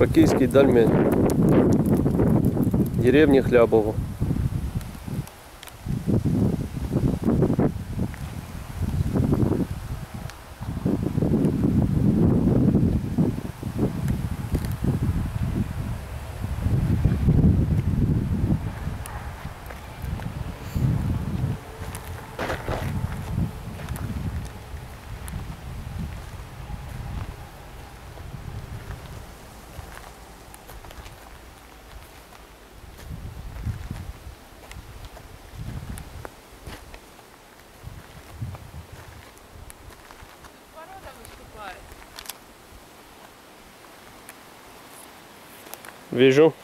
Фракийский дольмень. Деревня Хлябово. What? Vejam.